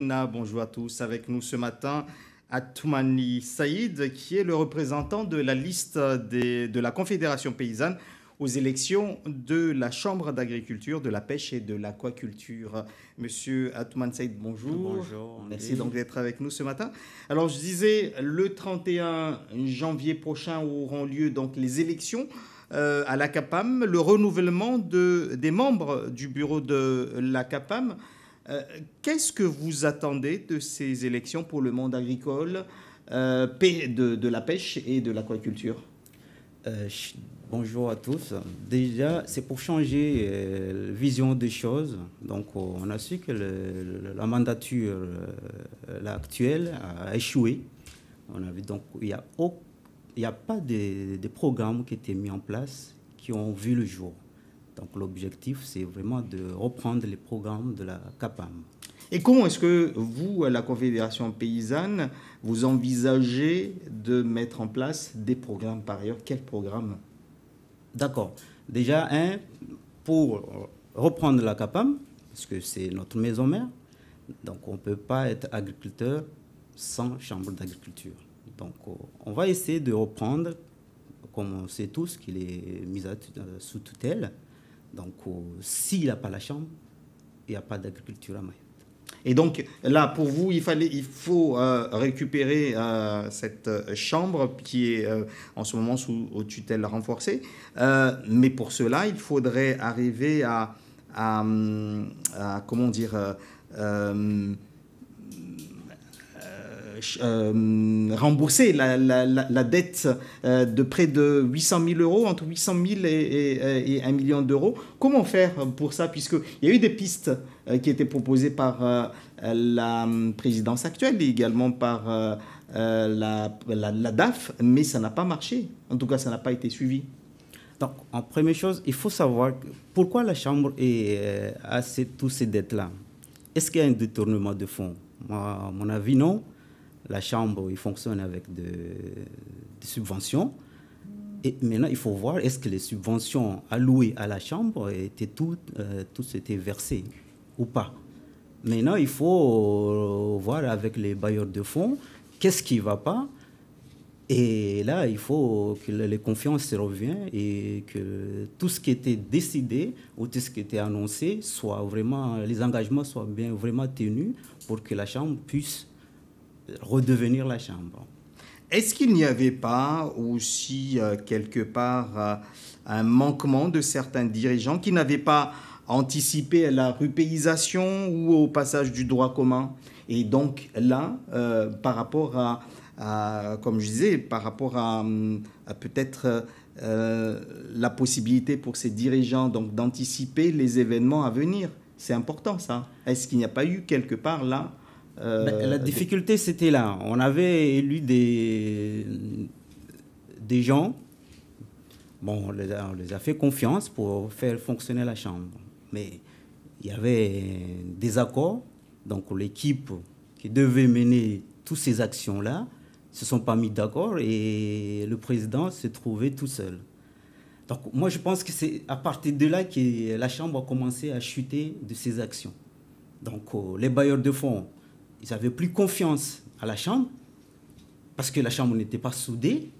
Bonjour à tous. Avec nous ce matin, Atoumani Saïd, qui est le représentant de la liste de la Confédération paysanne aux élections de la Chambre d'agriculture, de la pêche et de l'aquaculture. Monsieur Atoumani Saïd, bonjour. Bonjour. Merci donc d'être avec nous ce matin. Alors, je disais, le 31 janvier prochain auront lieu donc les élections euh, à la CAPAM, le renouvellement de, des membres du bureau de la CAPAM. Euh, qu'est-ce que vous attendez de ces élections pour le monde agricole, euh, de, la pêche et de l'aquaculture? Bonjour à tous. Déjà, c'est pour changer la vision des choses. Donc, on a su que la mandature actuelle a échoué. On donc il n'y a pas de, de, programmes qui étaient mis en place qui ont vu le jour. Donc l'objectif, c'est vraiment de reprendre les programmes de la CAPAM. Et comment est-ce que vous, à la Confédération paysanne, vous envisagez de mettre en place des programmes par ailleurs? Quels programmes? D'accord. Déjà, un, pour reprendre la CAPAM, parce que c'est notre maison mère, donc on ne peut pas être agriculteur sans chambre d'agriculture. Donc, on va essayer de reprendre, comme on sait tous qu'il est mis sous tutelle. Donc, euh, s'il n'a pas la chambre, il n'y a pas d'agriculture à Mayotte. Et donc, là, pour vous, il, fallait, il faut récupérer cette chambre qui est en ce moment sous tutelle renforcée. mais pour cela, il faudrait arriver à, à comment dire, euh, rembourser la, la, dette euh, de près de 800 000 euros, entre 800 000 et, et, 1 million d'euros. Comment faire pour ça? Puisqu'il y a eu des pistes euh, qui étaient proposées par la présidence actuelle et également par la, la, DAF, mais ça n'a pas marché. En tout cas, ça n'a pas été suivi. Donc, en première chose, il faut savoir pourquoi la Chambre est, a tous ces dettes-là? Est-ce qu'il y a un détournement de fonds? À mon avis, non la Chambre il fonctionne avec des subventions. Et maintenant, il faut voir est-ce que les subventions allouées à la Chambre étaient toutes, euh, toutes étaient versées ou pas? Maintenant, il faut voir avec les bailleurs de fonds qu'est-ce qui ne va pas? Et là, il faut que les confiances reviennent et que tout ce qui était décidé ou tout ce qui était annoncé soit vraiment, les engagements soient bien vraiment tenus pour que la Chambre puisse redevenir la Chambre. Est-ce qu'il n'y avait pas aussi euh, quelque part euh, un manquement de certains dirigeants qui n'avaient pas anticipé la rupéisation ou au passage du droit commun? Et donc là, euh, par rapport à, comme je disais, par rapport à, peut-être la possibilité pour ces dirigeants donc d'anticiper les événements à venir, c'est important ça. Est-ce qu'il n'y a pas eu quelque part là euh, ben, la difficulté, c'était là. On avait élu des, des gens. Bon, on les, a, fait confiance pour faire fonctionner la Chambre. Mais il y avait des accords. Donc l'équipe qui devait mener toutes ces actions-là ne se sont pas mis d'accord et le président se trouvait tout seul. Donc moi, je pense que c'est à partir de là que la Chambre a commencé à chuter de ses actions. Donc euh, les bailleurs de fonds ils n'avaient plus confiance à la Chambre parce que la Chambre n'était pas soudée.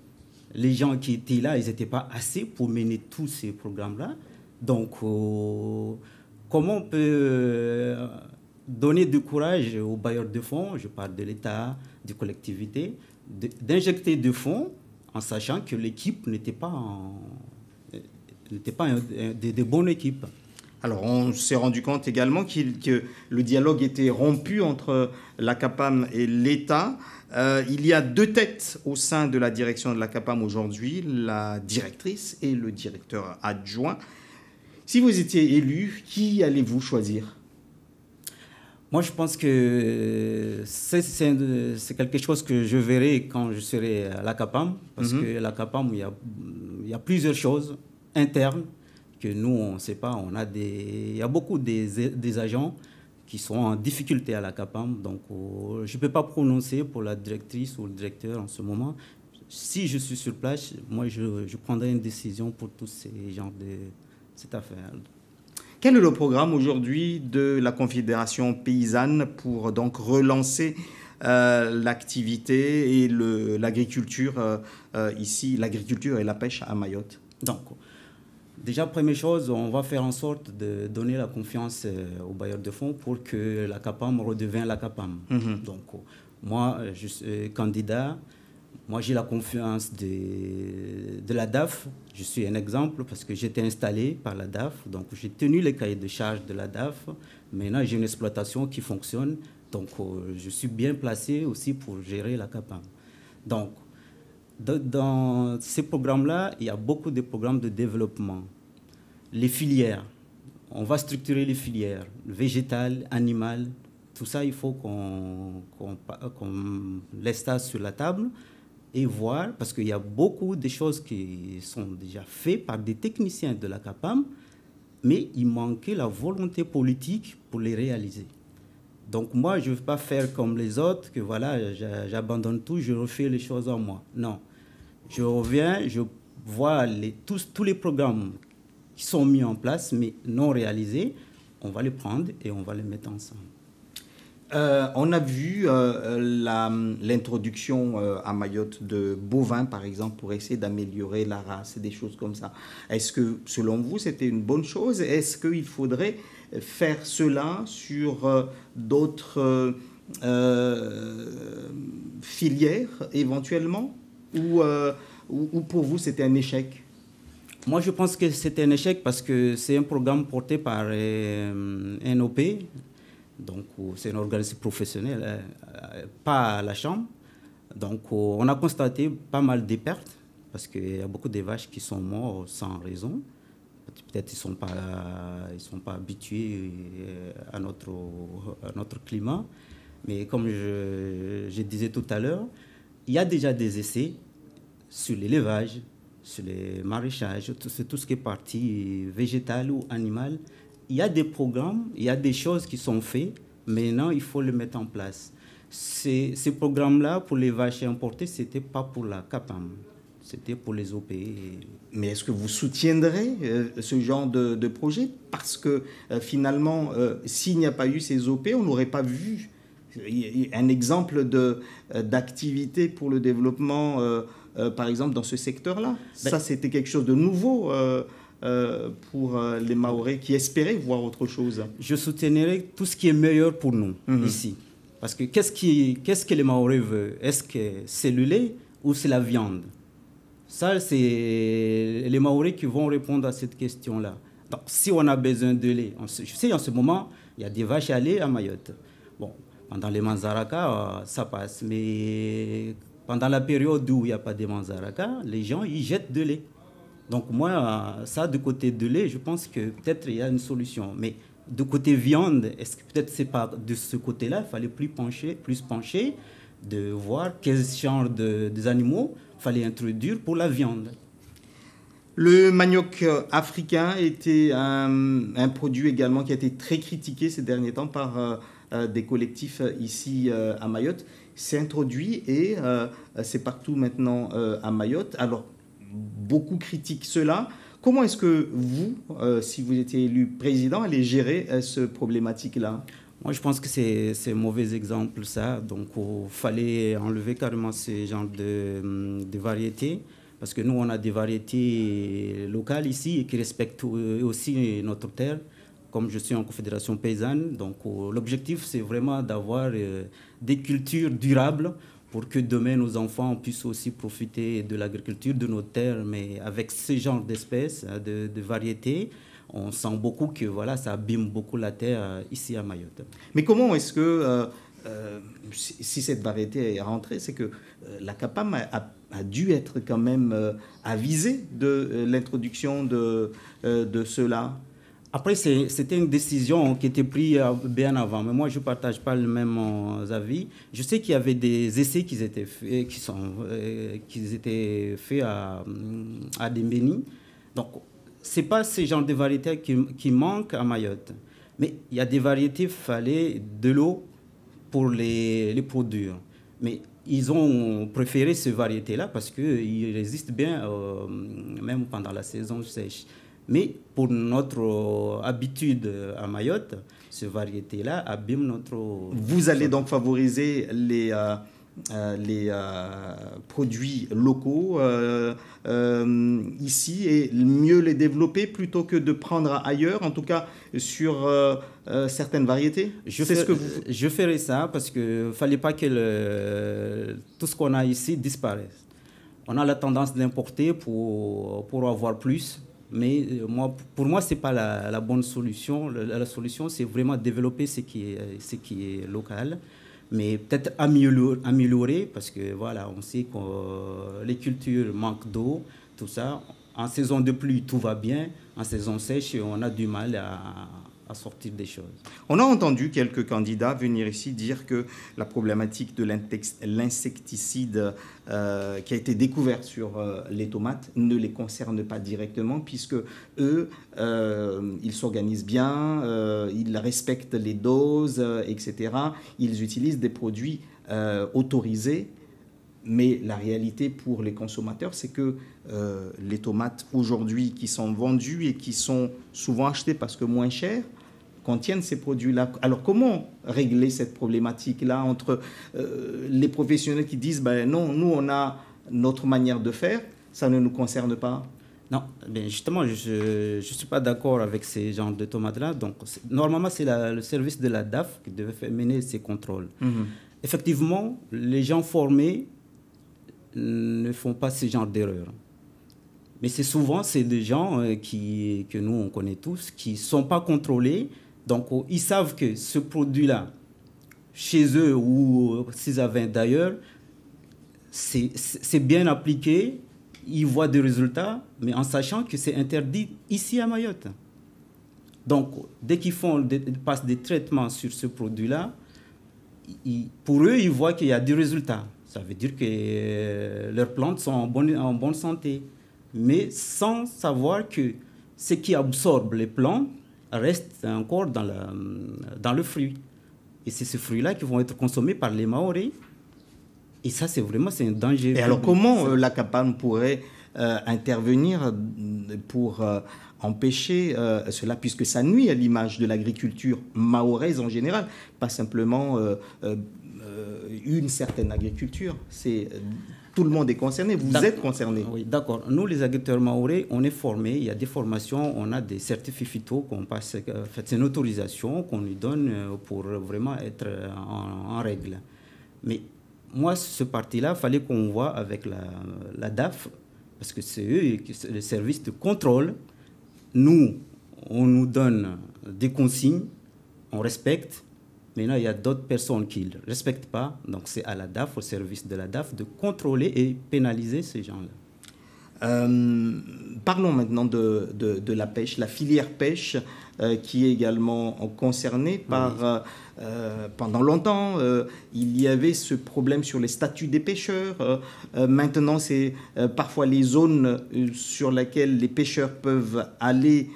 Les gens qui étaient là, ils n'étaient pas assez pour mener tous ces programmes-là. Donc, euh, comment on peut euh, donner du courage aux bailleurs de fonds, je parle de l'État, des collectivités, d'injecter de, fonds en sachant que l'équipe n'était pas, n'était pas de, de bonne équipe. Alors, on s'est rendu compte également que le dialogue était rompu entre la CAPAM et l'État. Euh, il y a deux têtes au sein de la direction de la CAPAM aujourd'hui, la directrice et le directeur adjoint. Si vous étiez élu, qui allez-vous choisir? Moi, je pense que c'est quelque chose que je verrai quand je serai à la CAPAM, parce mhm. que la CAPAM, il y, a, il y a plusieurs choses internes nous, on ne sait pas. On a des, il y a beaucoup des, des agents qui sont en difficulté à la CAPAM. Donc, euh, je ne peux pas prononcer pour la directrice ou le directeur en ce moment. Si je suis sur place, moi, je, je prendrai une décision pour tous ces gens de cette affaire. Quel est le programme aujourd'hui de la Confédération paysanne pour donc relancer euh, l'activité et l'agriculture euh, ici, l'agriculture et la pêche à Mayotte? Donc, déjà, première chose, on va faire en sorte de donner la confiance aux bailleurs de fonds pour que la CAPAM redevienne la CAPAM. Mhm. Donc, moi, je suis candidat moi, j'ai la confiance de, de, la DAF. Je suis un exemple parce que j'étais installé par la DAF. Donc, j'ai tenu les cahiers de charge de la DAF. Maintenant, j'ai une exploitation qui fonctionne. Donc, euh, je suis bien placé aussi pour gérer la CAPAM. Donc, dans ces programmes-là, il y a beaucoup de programmes de développement. Les filières, on va structurer les filières, végétales, animales. Tout ça, il faut qu'on laisse ça sur la table et voir, parce qu'il y a beaucoup de choses qui sont déjà faites par des techniciens de la CAPAM, mais il manquait la volonté politique pour les réaliser. Donc moi, je ne veux pas faire comme les autres, que voilà, j'abandonne tout, je refais les choses en moi. Non. Je reviens, je vois les, tous, tous les programmes qui sont mis en place, mais non réalisés, on va les prendre et on va les mettre ensemble. Euh, on a vu euh, l'introduction euh, à Mayotte de bovins, par exemple, pour essayer d'améliorer la race des choses comme ça. Est-ce que, selon vous, c'était une bonne chose? Est-ce qu'il faudrait faire cela sur d'autres filières, éventuellement? Ou, ou, pour vous, c'était un échec? Moi, je pense que c'était un échec parce que c'est un programme porté par NOP, donc, c'est un organisme professionnel, hein, pas la chambre. Donc, on a constaté pas mal de pertes parce qu'il y a beaucoup de vaches qui sont mortes sans raison. Peut-être ne sont, pas, ils sont pas habitués euh, à notre, à notre climat. Mais comme je disais tout à l'heure, il y a déjà des essais sur l'élevage, sur les maraîchages, tout, tout ce qui est partie végétale ou animale il y a des programmes, il y a des choses qui sont faites. Maintenant, il faut les mettre en place. Ces, ces programmes-là, pour les vaches importées, ce n'était pas pour la CAPAM. C'était pour les OP. Mais est-ce que vous soutiendrez euh, ce genre de, de projet? Parce que euh, finalement, euh, s'il n'y a pas eu ces OP, on n'aurait pas vu un exemple d'activité pour le développement, par exemple, dans ce secteur-là. Ben Ça, c'était quelque chose de nouveau. Euh, pour euh, les Maoris qui espéraient voir autre chose Je soutiendrai tout ce qui est meilleur pour nous mhm. ici. Parce que qu'est-ce, qui, qu'est-ce que les Maoris veulent? Est-ce que c'est le lait ou c'est la viande? Ça, c'est les Maoris qui vont répondre à cette question-là. Donc, si on a besoin de lait, je sais en ce moment, il y a des vaches à lait à Mayotte. Bon, pendant les Manzaraka, euh, ça passe. Mais pendant la période où il n'y a pas de Manzaraka, les gens, ils jettent de lait. Donc moi, ça, de côté de lait, je pense que peut-être il y a une solution. Mais de côté viande, est-ce que peut-être c'est pas de ce côté-là, il fallait plus pencher, plus pencher, de voir quel genre de, des animaux fallait introduire pour la viande. Le manioc africain était un, produit également qui a été très critiqué ces derniers temps par euh, euh, des collectifs ici euh, à Mayotte. C'est introduit et c'est partout maintenant à Mayotte. Alors beaucoup critiquent cela. Comment est-ce que vous, euh, si vous étiez élu président, allez gérer euh, ce problématique-là? Moi, je pense que c'est un mauvais exemple, ça. Donc, il fallait enlever carrément ce genre de, hum, de variétés. Parce que nous, on a des variétés locales ici et qui respectent aussi notre terre. Comme je suis en confédération paysanne, donc l'objectif, c'est vraiment d'avoir euh, des cultures durables pour que demain nos enfants puissent aussi profiter de l'agriculture de nos terres, mais avec ce genre d'espèces, hein, de, variétés, on sent beaucoup que voilà, ça abîme beaucoup la terre euh, ici à Mayotte. Mais comment est-ce que, euh, euh, si cette variété est rentrée, c'est que la CAPAM a, dû être quand même avisée de l'introduction de, de cela après, c'était une décision qui était prise euh, bien avant, mais moi, je ne partage pas le même euh, avis. Je sais qu'il y avait des essais qui étaient faits, euh, à, à Dembéni. Donc, ce n'est pas ce genre de variétés qui, qui manquent à Mayotte. Mais il y a des variétés, il fallait de l'eau pour les produire. Mais ils ont préféré ces variétés-là parce qu'ils résistent bien, même pendant la saison sèche. Mais pour notre habitude à Mayotte, ces variétés-là abîment notre... Vous allez donc favoriser les... Euh, euh, les euh, produits locaux ici et mieux les développer plutôt que de prendre ailleurs, en tout cas sur certaines variétés je, ce que vous... je ferai ça parce qu'il ne fallait pas que tout ce qu'on a ici disparaisse. On a la tendance d'importer pour, pour avoir plus, mais euh, moi, pour moi, ce n'est pas la, bonne solution. La, solution, c'est vraiment développer ce qui est, est local, mais peut-être améliorer, améliorer, parce que voilà, on sait que euh, les cultures manquent d'eau, tout ça. En saison de pluie, tout va bien. En saison sèche, on a du mal à, à sortir des choses. On a entendu quelques candidats venir ici dire que la problématique de l'insecticide euh, qui a été découverte sur euh, les tomates ne les concerne pas directement puisque eux, euh, ils s'organisent bien, ils respectent les doses, etc. Ils utilisent des produits autorisés. Mais la réalité pour les consommateurs, c'est que les tomates aujourd'hui qui sont vendues et qui sont souvent achetées parce que moins chères, contiennent ces produits-là. Alors comment régler cette problématique-là entre euh, les professionnels qui disent ben non, nous on a notre manière de faire, ça ne nous concerne pas? Non, mais justement, je ne suis pas d'accord avec ces genres de tomates-là. Donc, normalement, c'est le service de la DAF qui devait mener ces contrôles. Mhm. Effectivement, les gens formés ne font pas ce genre d'erreur. Mais c'est souvent, c'est des gens euh, qui, que nous, on connaît tous, qui ne sont pas contrôlés donc, oh, ils savent que ce produit-là, chez eux ou s'ils avaient d'ailleurs, c'est bien appliqué, ils voient des résultats, mais en sachant que c'est interdit ici à Mayotte. Donc, dès qu'ils font, passent des traitements sur ce produit-là, pour eux, ils voient qu'il y a des résultats. Ça veut dire que euh, leurs plantes sont en bonne santé. Mais sans savoir que ce qui absorbe les plantes reste encore dans, dans le fruit. Et c'est ce fruit-là qui vont être consommés par les Maoris. Et ça, c'est vraiment c'est un danger. Et alors, comment euh, la CAPAN pourrait euh, intervenir pour euh, empêcher cela, puisque ça nuit à l'image de l'agriculture mahoraise en général, pas simplement une certaine agriculture. C'est tout le monde est concerné, vous êtes concerné. Oui, d'accord. Nous, les agriculteurs maoris, on est formés, il y a des formations, on a des certificats phyto qu'on passe, euh, fait, c'est une autorisation qu'on lui donne euh, pour vraiment être en, règle. Mais moi, ce parti-là, il fallait qu'on voit avec la, la, DAF, parce que c'est eux, le service de contrôle. Nous, on nous donne des consignes, on respecte, Maintenant, il y a d'autres personnes qui ne respectent pas. Donc, c'est à la DAF, au service de la DAF, de contrôler et pénaliser ces gens-là. Euh, parlons maintenant de, de, la pêche, la filière pêche euh, qui est également concernée par... Euh, pendant longtemps, il y avait ce problème sur les statuts des pêcheurs. maintenant, c'est parfois les zones sur lesquelles les pêcheurs peuvent aller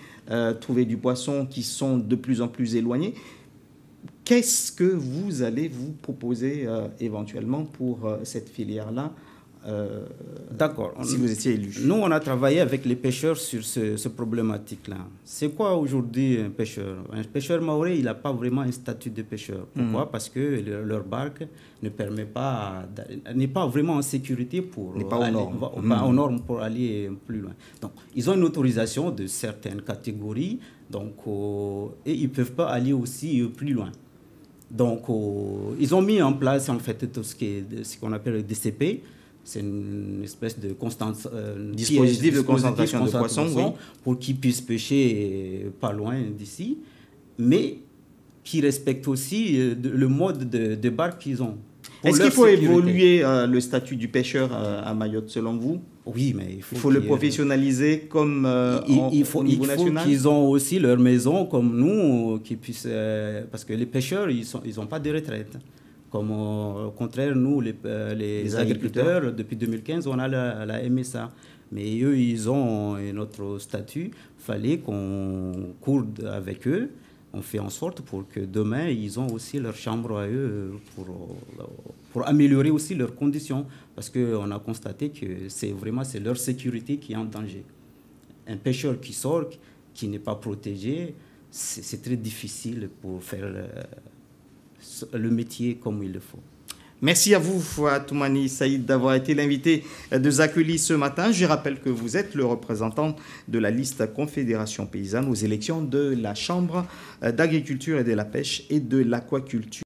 trouver du poisson qui sont de plus en plus éloignées. Qu'est-ce que vous allez vous proposer euh, éventuellement pour euh, cette filière-là euh, D'accord. Si vous étiez élu? Nous, on a travaillé avec les pêcheurs sur ce, ce problématique-là. C'est quoi aujourd'hui un pêcheur? Un pêcheur maoré, il n'a pas vraiment un statut de pêcheur. Pourquoi? Hmm. Parce que leur barque ne permet pas, n'est pas vraiment en sécurité pour pas aller, aux normes. normes pour aller plus loin. Donc, ils ont une autorisation de certaines catégories, donc, et ils ne peuvent pas aller aussi plus loin. Donc, ils ont mis en place en fait tout ce qu'on appelle le DCP. C'est une espèce de constance, euh, dispositif, de concentration de poissons, pour qu'ils puissent pêcher pas loin d'ici, mais qui respectent aussi euh, le mode de, de barque qu'ils ont. Est-ce qu'il faut évoluer euh, le statut du pêcheur à Mayotte selon vous? Oui, mais il faut, le professionnaliser comme euh, il, faut, au niveau il faut qu'ils ont aussi leur maison comme nous, qui puissent, euh, parce que les pêcheurs, ils n'ont ils pas de retraite. Comme au contraire, nous, les, euh, les, agriculteurs, depuis 2015, on a la, la, MSA. Mais eux, ils ont un autre statut. Il fallait qu'on courde avec eux on fait en sorte pour que demain, ils ont aussi leur chambre à eux pour, pour améliorer aussi leurs conditions. Parce qu'on a constaté que c'est vraiment c'est leur sécurité qui est en danger. un pêcheur qui sort, qui n'est pas protégé, c'est très difficile pour faire le métier comme il le faut. Merci à vous, Toumani Saïd, d'avoir été l'invité de Zakuli ce matin. Je rappelle que vous êtes le représentant de la liste Confédération paysanne aux élections de la Chambre d'agriculture et de la pêche et de l'aquaculture.